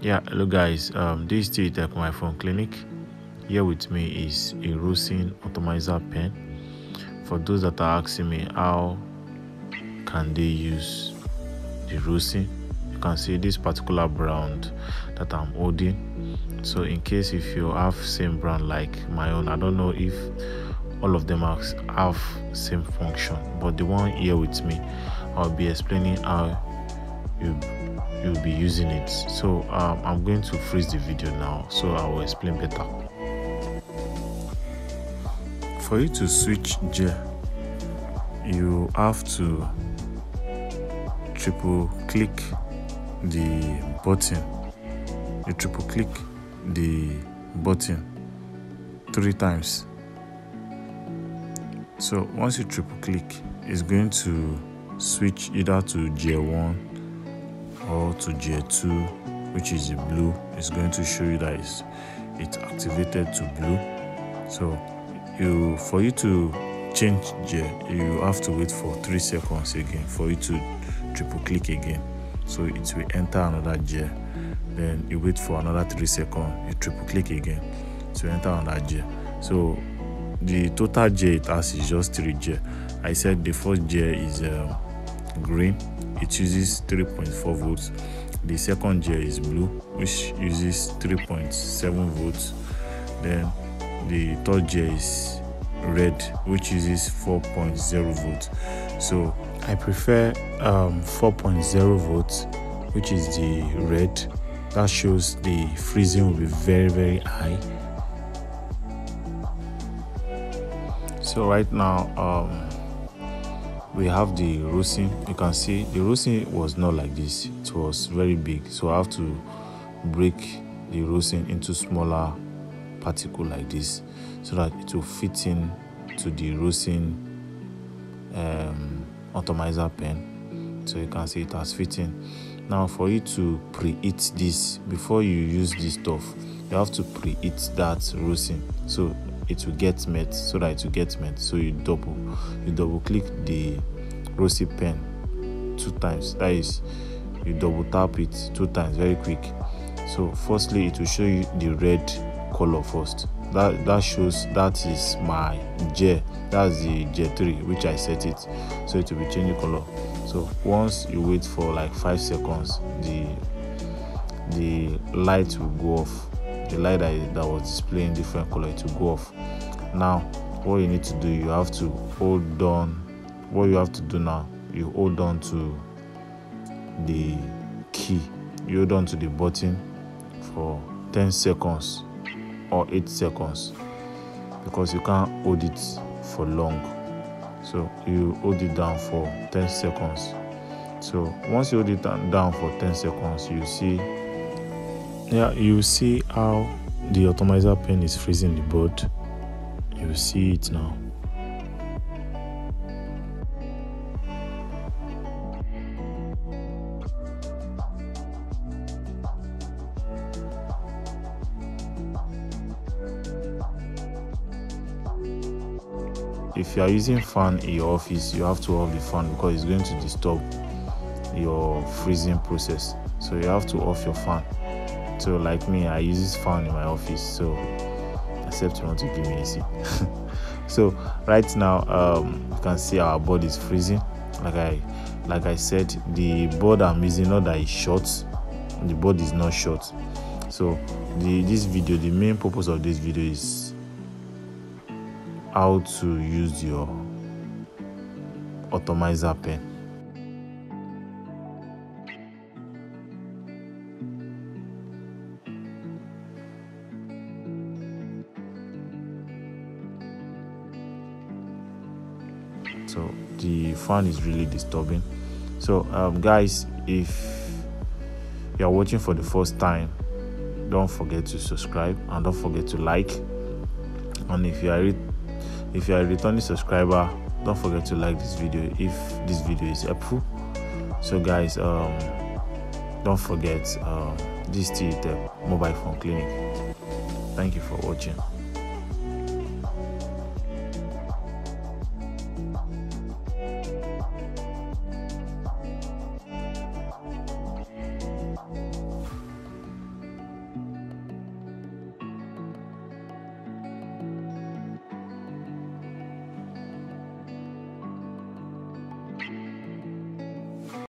yeah hello guys. Um this is tech my phone clinic. Here with me is a rosin atomizer pen for those that are asking me how can they use the rosin. You can see this particular brand that i'm holding. So in case if you have same brand like my own i don't know if all of them have same function but the one here with me i'll be explaining how you you'll be using it. So um, i'm going to freeze the video now so i will explain better. For you to switch gear you have to triple click the button. You triple click the button three times. So once you triple click it's going to switch either to gear 1 or to gear 2 which is the blue. It's going to show you that it's, it's activated to blue. So you for you to change gear you have to wait for three seconds again for you to triple click again. So it will enter another gear then you wait for another three seconds you triple click again to enter another gear so the total J it has is just 3 J. I said the first J is um, green it uses 3.4 volts. The second gear is blue which uses 3.7 volts. Then the third gear is red which uses 4.0 volts. So i prefer um, 4.0 volts which is the red. That shows the freezing will be very very high. So right now um, we have the rosin you can see the rosin was not like this. It was very big. So i have to break the rosin into smaller particle like this so that it will fit in to the rosin um, atomizer pen. So you can see it has fitting now for you to preheat this before you use this stuff you have to preheat that rosin so it will get met so that it will get met. So you double you double click the rosin pen two times. That is you double tap it two times very quick. So firstly it will show you the red color first. That that shows that is my j that's the j3 which i set it. So it will be changing color. So once you wait for like five seconds the the light will go off the light that, that was displaying different color to go off. Now what you need to do you have to hold on what you have to do now you hold on to the key. You hold on to the button for 10 seconds or 8 seconds because you can't hold it for long. So you hold it down for 10 seconds. So once you hold it down for 10 seconds you see yeah you see how the atomizer pen is freezing the board. You see it now. If you are using fan in your office you have to off the fan because it's going to disturb your freezing process. So you have to off your fan so like me i use this phone in my office so except you want to give me AC. so right now um, you can see our board is freezing. Like I like I said, the board I'm using not that it's short. The board is not short. So the this video, the main purpose of this video is how to use your atomizer pen. So the fan is really disturbing. So um, guys if you are watching for the first time don't forget to subscribe and don't forget to like. And if you are re- if you are a returning subscriber don't forget to like this video if this video is helpful. So guys um, don't forget um, this is the mobile phone clinic. Thank you for watching